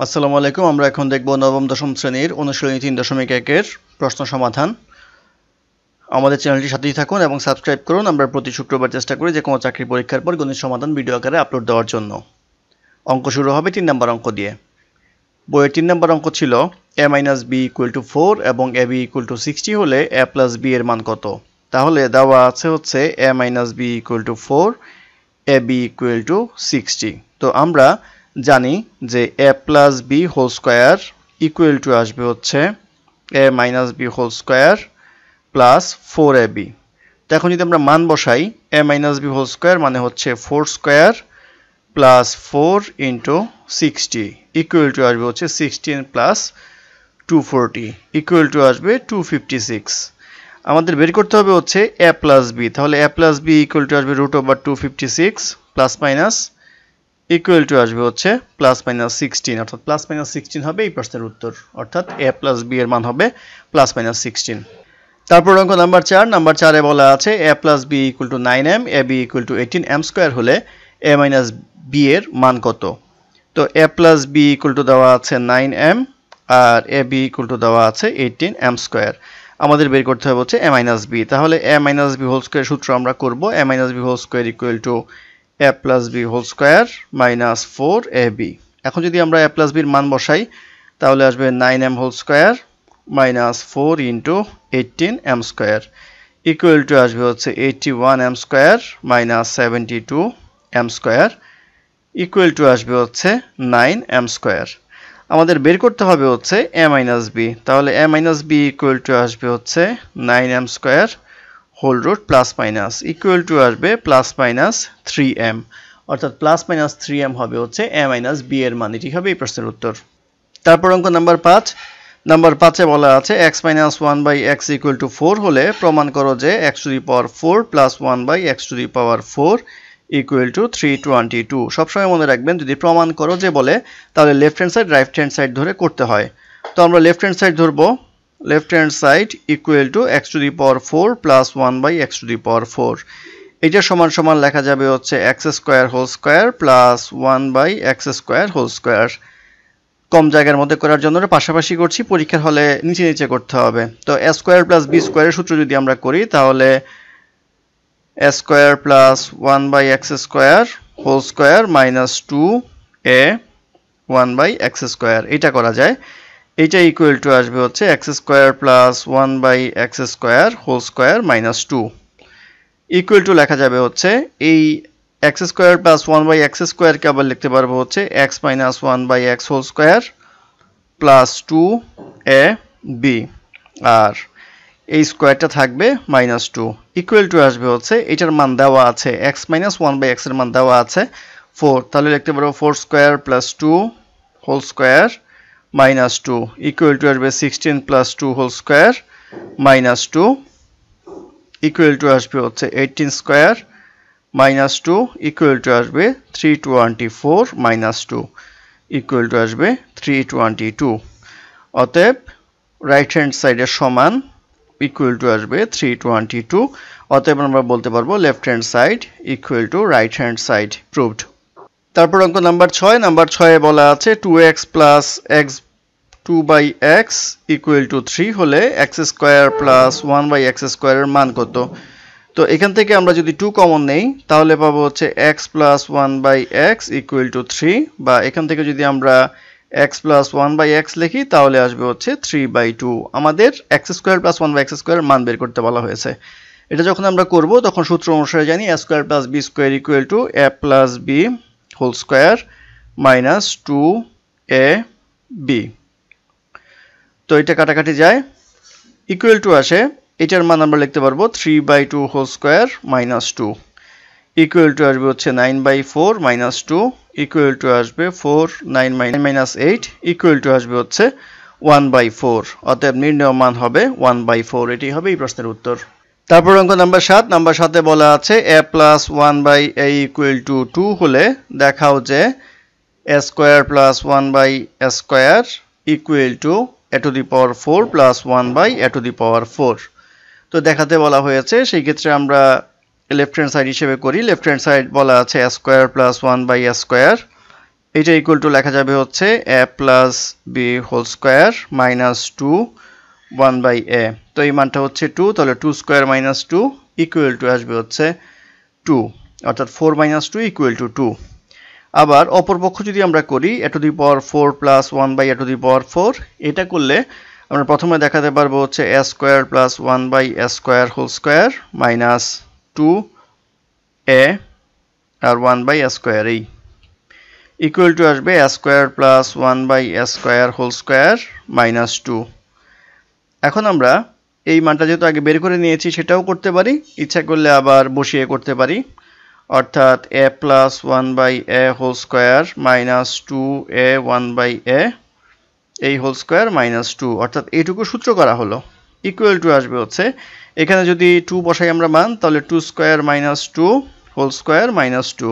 আসসালামু আলাইকুম, আমরা এখন দেখব নবম, দশম শ্রেণির অনুশীলনী তিন দশমিক একের প্রশ্ন সমাধান। আমাদের চ্যানেলটি সাথেই থাকুন এবং সাবস্ক্রাইব করুন। আমরা প্রতি শুক্রবার চেষ্টা করি যে কোনো চাকরি পরীক্ষার পর গণিত সমাধান ভিডিও আকারে আপলোড দেওয়ার জন্য। অঙ্ক শুরু হবে তিন নম্বর অঙ্ক দিয়ে। বইয়ের তিন নম্বর অঙ্ক ছিল A minus B equal to four এবং A B equal to sixty হলে এ প্লাস বি এর মান কত? তাহলে দেওয়া আছে হচ্ছে A minus B equal to four A B equal to sixty তো আমরা জানি যে A plus B whole square equal to আসবে হচ্ছে A minus B whole square plus four A B তো এখন যদি আমরা মান বসাই A minus B whole square মানে হচ্ছে four square plus four into sixty equal to আসবে হচ্ছে sixteen plus two forty equal to আসবে টু ফিফটি সিক্স আমাদের বের করতে হবে হচ্ছে এ প্লাস বি তাহলে A plus B equal to আসবে root over two fifty six plus minus equal to আসবে হচ্ছে প্লাস মাইনাস সিক্সটিন অর্থাৎ প্লাস মাইনাস সিক্সটিন হবে এই প্রশ্নের উত্তর, অর্থাৎ এ প্লাস বি এর মান হবে প্লাস মাইনাস সিক্সটিন তারপর অঙ্ক নাম্বার চার নাম্বার চারে বলা আছে A plus B equal to nine M A B equal to eighteen M square হলে এ মাইনাস বি এর মান কত? তো A plus B equal to দেওয়া আছে নাইন এম আর এ বি ইকুয়াল টু দেওয়া আছে এইটিন এম স্কোয়ার আমাদের বের করতে হবে হচ্ছে এ মাইনাস বি তাহলে A minus B whole square সূত্র আমরা করব A minus B whole square equal to A plus B whole square minus four A B এখন যদি আমরা এ প্লাস বির মান বসাই, তাহলে আসবে nine M whole square minus four into eighteen M square equal to আসবে হচ্ছে eighty one M square minus seventy two M square equal to আসবে হচ্ছে নাইন এম স্কোয়ার আমাদের বের করতে হবে হচ্ছে এ মাইনাস বি তাহলে A minus B equal to আসবে হচ্ছে nine M square whole root plus minus equal to আসবে প্লাস মাইনাস থ্রি এম অর্থাৎ প্লাস মাইনাস থ্রি এম হবে হচ্ছে এ মাইনাস বি এর মান। এটি হবে এই প্রশ্নের উত্তর। তারপর অঙ্ক নাম্বার পাঁচ। নাম্বার পাঁচে বলা আছে X minus one by X equal to four হলে প্রমাণ করো যে X to the power four plus one by X to the power four equal to three twenty two সবসময় মনে রাখবেন, যদি প্রমাণ করো যে বলে, তাহলে left hand side right hand side ধরে করতে হয়। তো আমরা লেফট হ্যান্ড সাইড ধরবো। Left hand side equal to x to the power 4 plus 1 by x to the power 4 এটা সমান সমান লেখা যাবে হচ্ছে x square whole square plus one by X square whole square কম জায়গার মধ্যে করার জন্য পাশাপাশি করছি, পরীক্ষার হলে নিচে নিচে করতে হবে। তো এ স্কোয়ার প্লাস বি স্কোয়ারের সূত্র যদি আমরা করি, তাহলে A square plus one by X square whole square minus two A one by X square এটা করা যায়। এইটা ইকুয়াল টু আসবে হচ্ছে X square plus one by X square whole square minus two equal to লেখা যাবে হচ্ছে এই X square plus one by X স্কোয়ারকে আবার লিখতে পারব হচ্ছে X minus one by X whole square plus two A B আর এই স্কোয়ারটা থাকবে মাইনাস টু ইকুয়াল টু আসবে হচ্ছে এটার মান দেওয়া আছে এক্স মাইনাস ওয়ান বাই এক্সের মান দেওয়া আছে ফোর তাহলে লিখতে পারব four square plus two whole square minus 2 equal to আসবে 16 plus 2 whole square minus 2 equal to আসবে হচ্ছে 18 square minus 2 equal to আসবে 324 minus 2 equal to আসবে 322 অতএব রাইট হ্যান্ড সাইডের সমান ইকুয়াল টু আসবে 322 অতএব আমরা বলতে পারব left hand side equal to right hand side proved তারপর অঙ্ক নাম্বার ছয়, নাম্বার ছয়ে বলা আছে two X plus X two by X equal to three হলে X square plus one by X স্কোয়ারের মান কত? তো এখান থেকে আমরা যদি টু কমন নেই, তাহলে পাবো হচ্ছে X plus one by X equal to three বা এখান থেকে যদি আমরা X plus one by X লিখি, তাহলে আসবে হচ্ছে থ্রি বাই টু আমাদের X square plus one by X স্কোয়ারের মান বের করতে বলা হয়েছে। এটা যখন আমরা করব, তখন সূত্র অনুসারে জানি A square plus B square equal to A plus B whole square minus two A B তো এটা কাটাকাটি যায়। ইকুয়াল টু আসে, এটার মান আমরা লিখতে পারব three by two whole square minus two equal to আসবে হচ্ছে nine by four minus two equal to আসবে four nine minus eight equal to আসবে হচ্ছে ওয়ান বাই ফোর অতএব নির্ণয় মান হবে ওয়ান বাই ফোর এটি হবে এই প্রশ্নের উত্তর। তারপর অঙ্ক নাম্বার সাত, নাম্বার সাথে বলা আছে a plus one by a equal to two হলে দেখাও যে a square plus one by a square equal to a to the power four plus one by a to the power four তো দেখাতে বলা হয়েছে, সেই ক্ষেত্রে আমরা লেফট হ্যান্ড সাইড হিসেবে করি। লেফট হ্যান্ড সাইড বলা আছে a square plus one by a square এইটা ইকুয়াল টু লেখা যাবে হচ্ছে a plus b whole square minus two one by a. তো এই মানটা হচ্ছে টু তাহলে two square minus two equal to আসবে হচ্ছে টু অর্থাৎ four minus two equal to two আবার অপরপক্ষ যদি আমরা করি a the power four plus one by a the power four এটা করলে আমরা প্রথমে দেখাতে পারব হচ্ছে a square plus one by a square whole square minus two a R one by A square এই। ইকুয়াল টু আসবে a square plus one by a square whole square minus two এখন আমরা এই মানটা যেহেতু আগে বের করে নিয়েছি, সেটাও করতে পারি। ইচ্ছা করলে আবার বসিয়ে করতে পারি। অর্থাৎ a plus one by a whole square minus two a one by a এই হোল স্কোয়ার মাইনাস টু অর্থাৎ এইটুকু সূত্র করা হলো। ইকুয়াল টু আসবে হচ্ছে, এখানে যদি টু বসাই আমরা মান, তাহলে two square minus two whole square minus two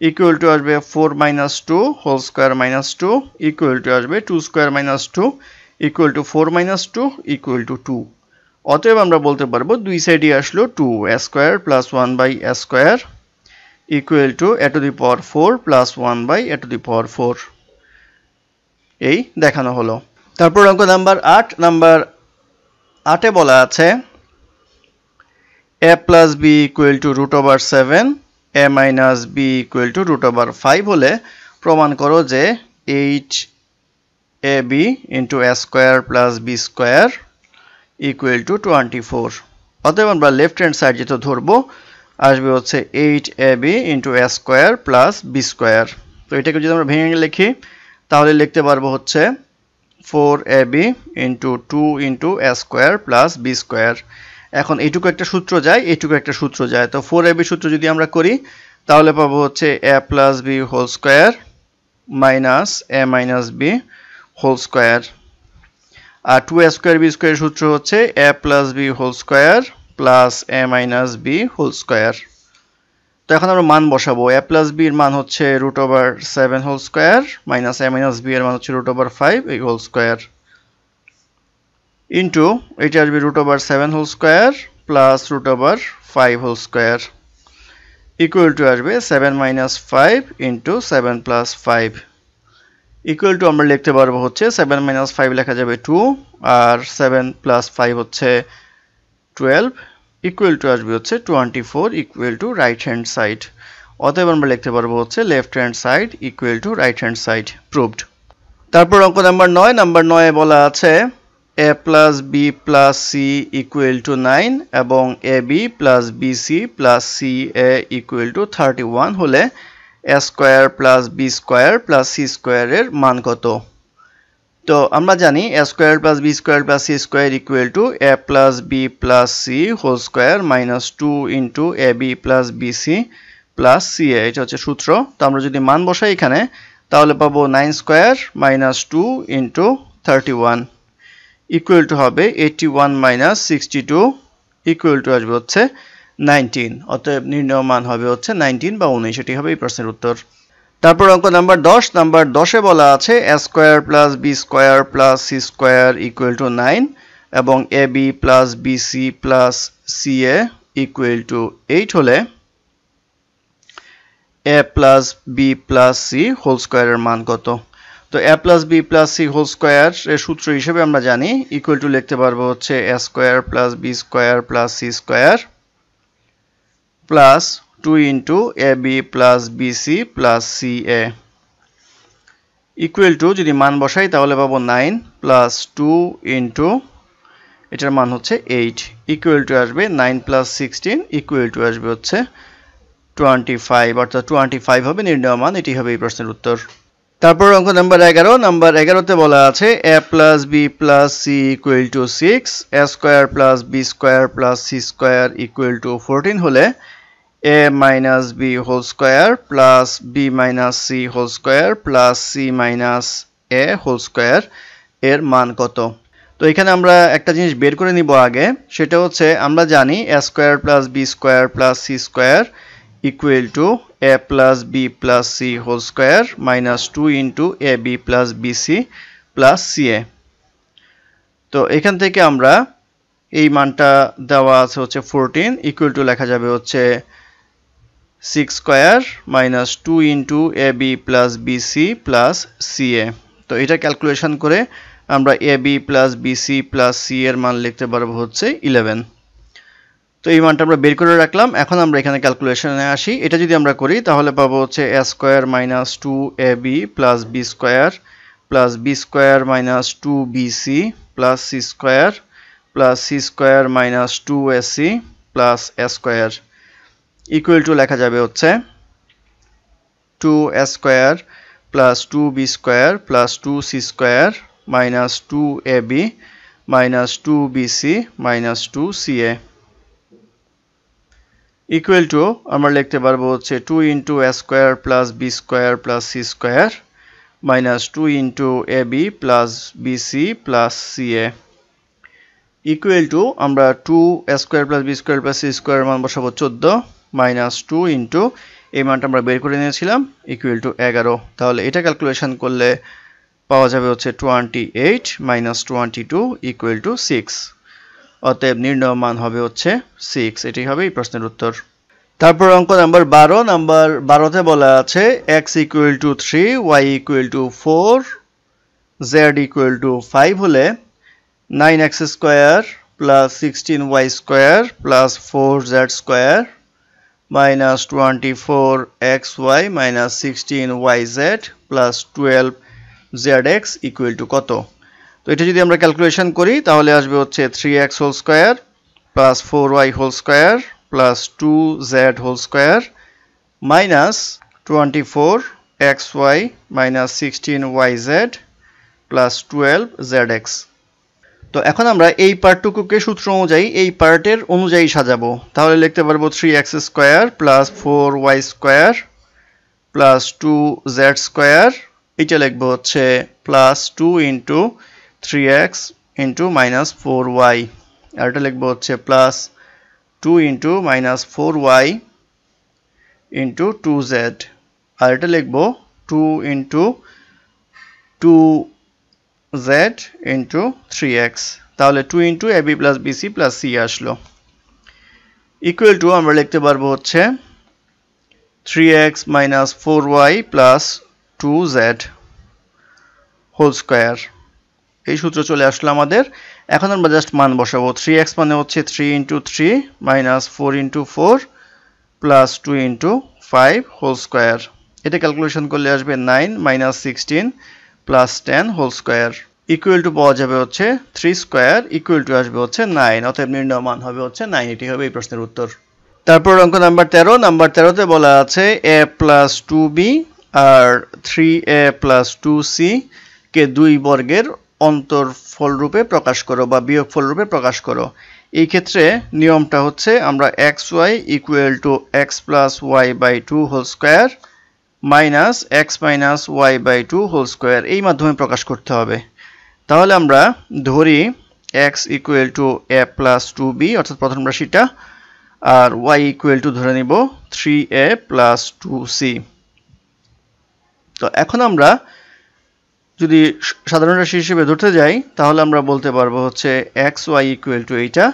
equal to আসবে four minus two whole square minus two equal to আসবে two square minus two equal to four minus two equal to two two আমরা বলতে পারব দুই সাইডে আসলো two square plus one by square equal to a to the power four plus one by a to the power four এই দেখানো হলো। তারপর অঙ্ক নাম্বার আট, নাম্বার আটে বলা আছে a plus b equal to root over seven a minus b equal to root over five হলে প্রমাণ করো যে eight into a square plus b square equal to twenty four অতএব আমরা লেফট হ্যান্ড সাইড যেটা ধরবো, আসবে হচ্ছে eight a b into a square plus b square তো এটাকে যদি আমরা ভেঙে লিখি, তাহলে লিখতে পারব হচ্ছে four a b into two into a square plus b square এখন এইটুকু একটা সূত্র যায়, এইটুকু একটা সূত্র যায়। তো ফোর এ বি সূত্র যদি আমরা করি, তাহলে পাবো হচ্ছে a plus b whole square minus a minus b whole square R two a square b square সূত্র হচ্ছে a plus b whole square plus a minus b whole square তো এখন আমরা মান বসাবো। এ প্লাস বির মান হচ্ছে root over seven whole square minus a minus b এর মান হচ্ছে রুট ওভার ফাইভ এই হোল স্কোয়ার ইন্টু এটা আসবে root over seven whole square plus root over five whole square equal to আসবে seven minus five into seven plus five equal to আমরা লিখতে পারব হচ্ছে সেভেন মাইনাস ফাইভ লেখা যাবে টু আর সেভেন প্লাস ফাইভ হচ্ছে টুয়েলভ ইকুয়াল টু আসবে হচ্ছে twenty four equal to right hand side অতএব আমরা লিখতে পারব হচ্ছে left hand side equal to right hand side proved তারপর অঙ্ক নাম্বার নয় নাম্বার নয়ে বলা আছে a plus b plus c equal to nine এবং a b plus b c plus c a equal to thirty one হলে square plus b square plus c স্কোয়ারের মান কত? তো আমরা জানি square plus b square plus c square equal to a plus b plus c whole square minus two into a b plus b c plus c a এটা হচ্ছে সূত্র। তো আমরা যদি মান বসাই এখানে, তাহলে পাবো nine square minus two into thirty one equal to হবে eighty one minus sixty two equal to আসবে হচ্ছে নাইনটিন। অতএব নির্ণয় মান হবে হচ্ছে নাইনটিন বা উনিশ এটি হবে এই প্রশ্নের উত্তর। তারপর অঙ্ক নাম্বার দশ, নাম্বার দশে বলা আছে a square plus b square plus c square equal to nine এবং a b plus b c plus c a equal to eight হলে a plus b plus c whole স্কোয়ারের মান কত? তো a plus b plus c whole square এর সূত্র হিসেবে আমরা জানি ইকুয়াল টু লিখতে পারব হচ্ছে a square plus b square plus c square plus two into a b plus b plus c a equal to যদি মান বসাই তাহলে পাবো নাইন প্লাস টু ইন্টু এটার মান হচ্ছে এইট ইকুয়াল টু আসবে nine plus sixteen equal to আসবে হচ্ছে টোয়েন্টি ফাইভ অর্থাৎ টোয়েন্টি ফাইভ হবে নির্ণয় মান, এটি হবে এই প্রশ্নের উত্তর। তারপর অঙ্ক নাম্বার এগারো, নাম্বার এগারোতে বলা আছে a plus b plus c equal to six a square plus b square plus c square equal to fourteen হলে a minus b whole square plus b minus c whole square plus c minus a whole square এর মান কত? তো এখানে আমরা একটা জিনিস বের করে নিব আগে, সেটা হচ্ছে আমরা জানি a square plus b square plus c square equal to a plus b plus c whole square minus two into a b plus b c plus c a তো এখান থেকে আমরা এই মানটা দেওয়া আছে হচ্ছে ফোরটিন ইকুয়াল টু লেখা যাবে হচ্ছে six square minus two into a b plus b c plus c a তো এটা ক্যালকুলেশন করে আমরা a b plus b c plus c এর মান লিখতে পারব হচ্ছে ইলেভেন তো এই মানটা আমরা বের করে রাখলাম। এখন আমরা এখানে ক্যালকুলেশনে আসি। এটা যদি আমরা করি, তাহলে পাবো হচ্ছে a square minus two a b plus b square plus b square minus two b c plus c square plus c square minus two a c plus a square equal to লেখা যাবে হচ্ছে two a square plus two b square plus two c square minus two a b minus two b c minus two c a equal to আমরা লিখতে পারব হচ্ছে two into a square plus b square plus c square minus two into a b plus b c plus c a equal to আমরা two a square plus b square plus c square মান বসাবো চোদ্দ। Minus two into এই মানটা আমরা বের করে নিয়েছিলাম ইকুয়াল টু এগারো। তাহলে এটা ক্যালকুলেশন করলে পাওয়া যাবে হচ্ছে twenty eight minus twenty two equal to six অতএব নির্ণয় মান হবে হচ্ছে সিক্স এটি হবে এই প্রশ্নের উত্তর। তারপর অঙ্ক নাম্বার বারো। নাম্বার বারোতে বলা আছে x equal to three y equal to four z equal to five হলে nine x square plus sixteen y square plus four z square minus twenty four x y minus sixteen y z plus twelve z x equal to কত তো এটা যদি আমরা calculation করি তাহলে আসবে হচ্ছে three x whole square plus four y whole square plus two z whole square minus twenty four x y minus sixteen y z তো এখন আমরা এই পার্টটুকুকে সূত্র অনুযায়ী এই পার্টের অনুযায়ী সাজাবো। তাহলে লিখতে পারব three x square plus four y square plus two z square এটা লিখব হচ্ছে plus two into three x into minus four y আর এটা লিখব হচ্ছে plus two into minus four y into two z আর এটা লিখব two into two z into three x তাহলে two into a b plus b c plus c আসলো। Equal to আমরা লিখতে পারব হচ্ছে three x minus four y plus two z whole square এই সূত্র চলে আসলো আমাদের। এখন আমরা জাস্ট মান বসাবো। থ্রি এক্স মানে হচ্ছে three into three minus four into four plus two into five whole square এটা ক্যালকুলেশন করলে আসবে nine minus sixteen plus ten whole square equal to পাওয়া যাবে হচ্ছে থ্রি স্কোয়ার ইকুয়াল টু আসবে হচ্ছে নাইন অতএব নির্ণয় মান হবে হচ্ছে নাইন এটি হবে এই প্রশ্নের উত্তর। তারপর অঙ্ক নাম্বার তেরো নাম্বার তেরোতে বলা আছে এ plus two B R three a plus two c কে দুই বর্গের অন্তর ফলরূপে প্রকাশ করো বা বিয়োগ ফলরূপে প্রকাশ করো। এই ক্ষেত্রে নিয়মটা হচ্ছে আমরা x y equal to x plus y by two whole square minus x minus y by two whole square এই মাধ্যমে প্রকাশ করতে হবে। তাহলে আমরা ধরি x equal to a plus two b অর্থাৎ প্রথম রাশিটা, আর ওয়াই ইকুয়াল টু ধরে নিব three a plus two c তো এখন আমরা যদি সাধারণ রাশি হিসেবে ধরতে যাই, তাহলে আমরা বলতে পারব হচ্ছে এক্স ওয়াই ইকুয়াল টু এইটা।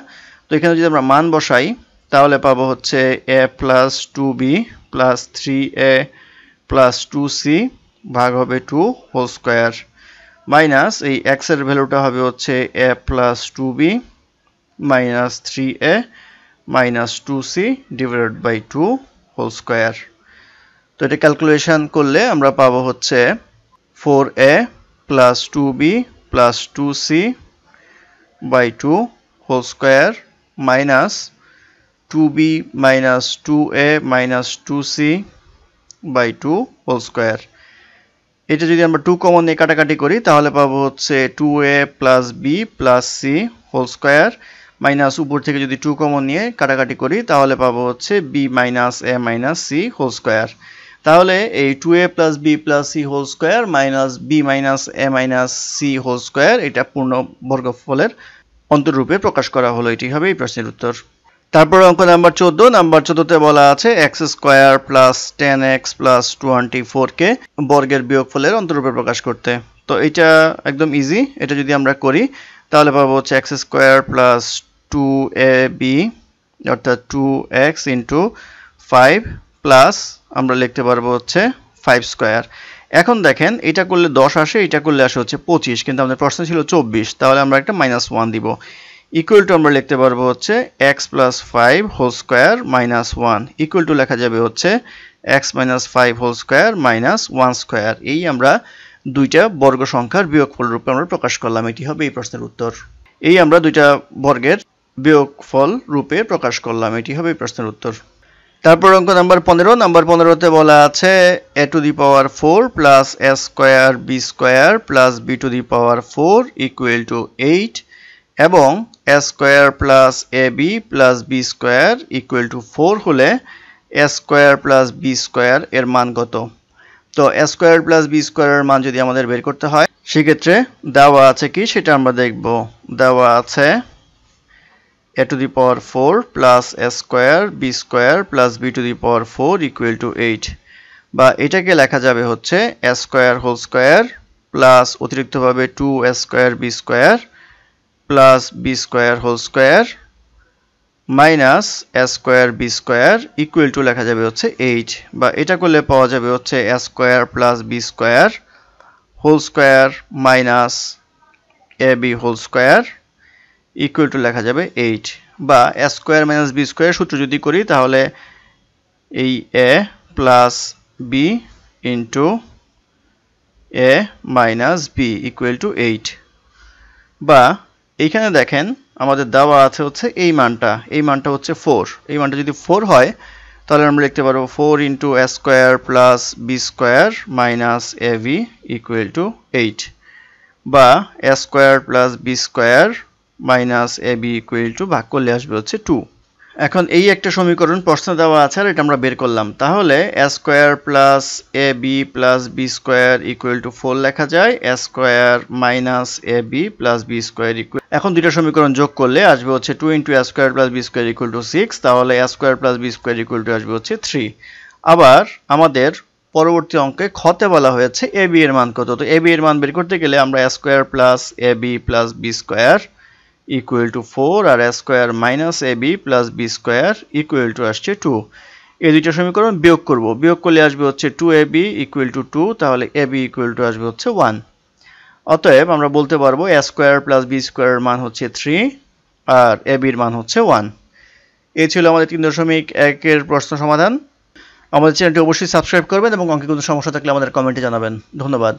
তো এখানে যদি আমরা মান বসাই, তাহলে পাবো হচ্ছে a plus two b plus three a plus two c ভাগ হবে টু হোল স্কোয়ার মাইনাস এই এক্সের ভ্যালুটা হবে হচ্ছে a plus two b minus three a minus two c divided by two whole square তো এটা ক্যালকুলেশন করলে আমরা পাবো হচ্ছে four a plus two b plus two c by two whole square minus two b minus two a minus two c by two whole square এটা যদি আমরা two common নিয়ে কাটাকাটি করি, তাহলে পাবো হচ্ছে two a plus b plus c whole square minus উপর থেকে যদি টু কমন নিয়ে কাটাকাটি করি, তাহলে পাবো হচ্ছে b minus a minus c whole square তাহলে এই two a plus b plus c whole square minus b minus a minus c whole square এটা পূর্ণ বর্গফলের অন্তরূপে প্রকাশ করা হলো। এটি হবে এই প্রশ্নের উত্তর। তারপর অঙ্ক নাম্বার চোদ্দ, নাম্বার চোদ্দতে বলা আছে x square plus ten x plus twenty ফোরকে বর্গের বিয়োগফলের অন্তরূপে প্রকাশ করতে। তো এটা একদম ইজি এটা যদি আমরা করি, তাহলে পাবো হচ্ছে x square plus two a b অর্থাৎ two x into five plus আমরা লিখতে পারব হচ্ছে ফাইভ স্কোয়ার এখন দেখেন, এটা করলে দশ আসে, এটা করলে আসে হচ্ছে পঁচিশ, কিন্তু আমাদের প্রশ্ন ছিল চব্বিশ, তাহলে আমরা একটা মাইনাস ওয়ান দিব। ইকুয়াল টু আমরা লিখতে পারব হচ্ছে x plus five whole square minus one equal to লেখা যাবে হচ্ছে x minus five whole square minus one square এই আমরা দুইটা বর্গ সংখ্যার বিয়োগফল রূপে আমরা প্রকাশ করলাম। এটি হবে এই প্রশ্নের উত্তর। এই আমরা দুইটা বর্গের বিয়োগফল রূপে প্রকাশ করলাম। এটি হবে এই প্রশ্নের উত্তর। তারপর অঙ্ক নাম্বার পনেরো। নাম্বার পনেরোতে বলা আছে a to the power four plus a square b square plus b to the power four equal to eight এবং a square plus a b plus b square equal to four হলে a square plus b square এর মান কত? তো এ square plus B স্কোয়ারের মান যদি আমাদের বের করতে হয়, সেক্ষেত্রে দেওয়া আছে কি? সেটা আমরা দেখব। দেওয়া আছে a to the power 4 plus a square b square plus b to the power 4 equal to 8 বা এটাকে লেখা যাবে হচ্ছে a square whole square plus অতিরিক্তভাবে 2 a square b square plus b square whole square minus a square b square equal to লেখা যাবে হচ্ছে 8 বা এটা করলে পাওয়া যাবে হচ্ছে a square plus b square whole square minus ab whole square equal to লেখা যাবে এইট বা a square minus b square সূত্র যদি করি তাহলে এই a plus b into a minus b equal to eight বা এইখানে দেখেন আমাদের দেওয়া আছে হচ্ছে এই মানটা এই মানটা হচ্ছে ফোর এই মানটা যদি ফোর হয়, তাহলে আমরা লিখতে পারব four into a square plus b square minus a b equal to eight বা a square plus b square minus a b equal to ভাগ করলে আসবে হচ্ছে টু এখন এই একটা সমীকরণ প্রশ্ন দেওয়া আছে আর এটা আমরা বের করলাম। তাহলে a square plus a b plus b square equal to four লেখা যায়। A square minus a b plus b square equal এখন দুইটা সমীকরণ যোগ করলে আসবে হচ্ছে two into a square plus b square equal to six তাহলে a square plus b square equal to আসবে হচ্ছে থ্রি আবার আমাদের পরবর্তী অঙ্কে খতে বলা হয়েছে এ বি এর মান কত? তো এ বি এর মান বের করতে গেলে আমরা a square plus a b plus b square equal to four R a square minus a b plus b square equal to আসছে টু এই দুইটা সমীকরণ বিয়োগ করব। বিয়োগ করলে আসবে হচ্ছে two a b equal to two তাহলে এ বি ইকুয়াল টু আসবে হচ্ছে ওয়ান অতএব আমরা বলতে পারব এ স্কোয়ার প্লাস বি স্কোয়ারের মান হচ্ছে থ্রি আর এ বির মান হচ্ছে ওয়ান এই ছিল আমাদের তিন দশমিক একের প্রশ্ন সমাধান। আমাদের চ্যানেলটি অবশ্যই সাবস্ক্রাইব করবেন এবং অঙ্কে কোনো সমস্যা থাকলে আমাদের কমেন্টে জানাবেন। ধন্যবাদ।